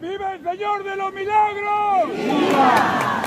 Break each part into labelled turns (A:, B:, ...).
A: ¡Viva el Señor de los Milagros!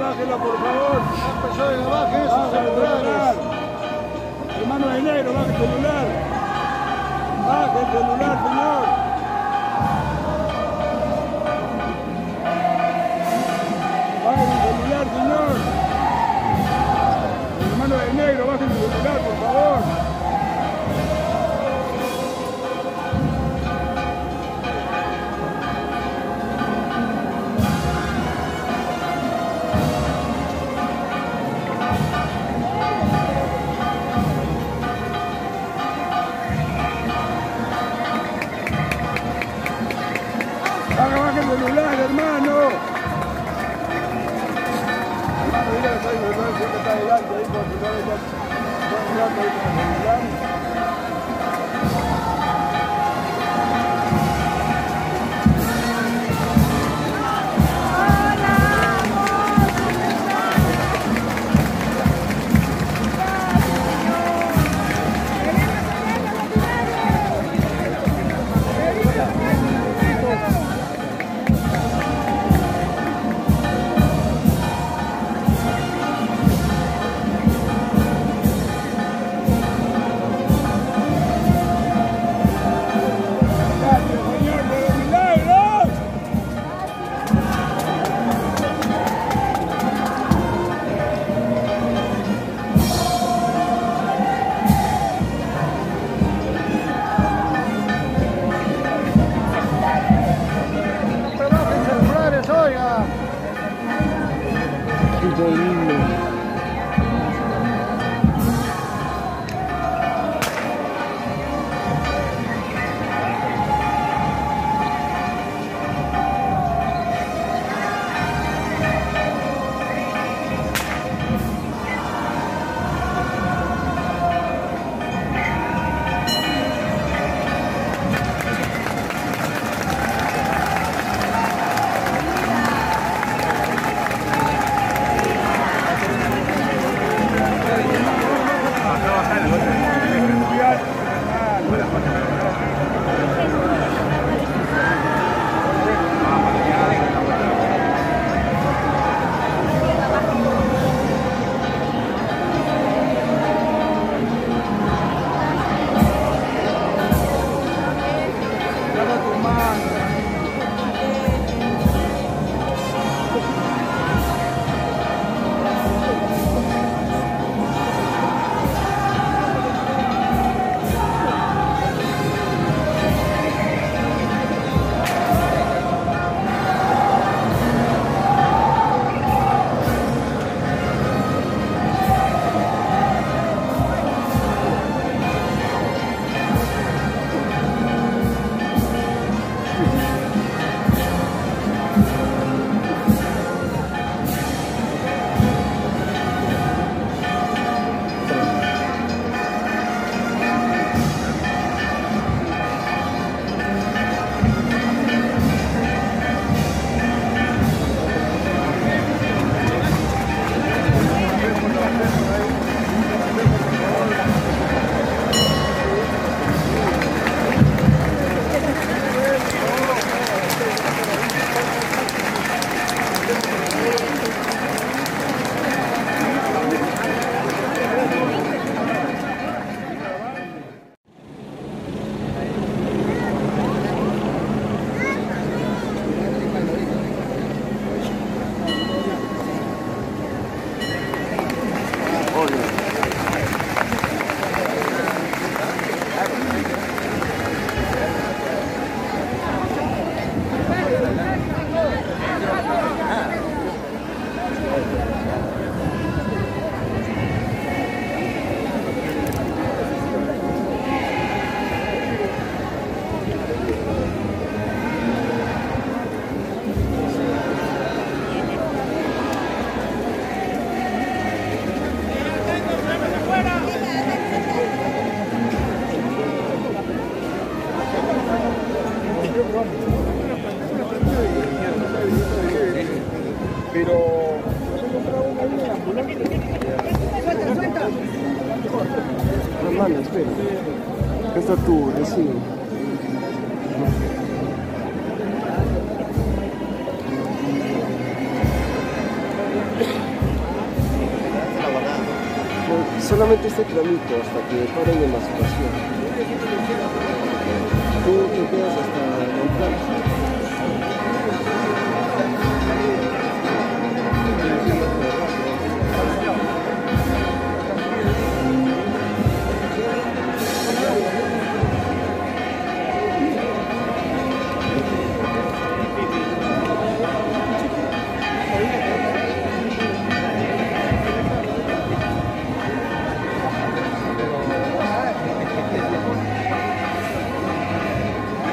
A: Bájela, por favor.
B: Empezó de baje esos celulares.
A: Hermano de negro, baje el celular. Baje el celular, señor.
B: bolinho. Solamente este tramito hasta que paren
C: emancipación. Tú te quedas hasta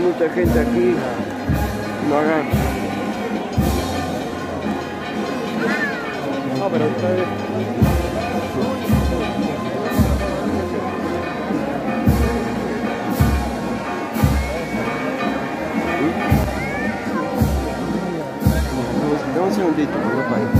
B: hay mucha gente aquí, no agarra.
C: No, pero esta vez.
B: Dame un segundito, no pare.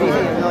C: Sí,
D: no,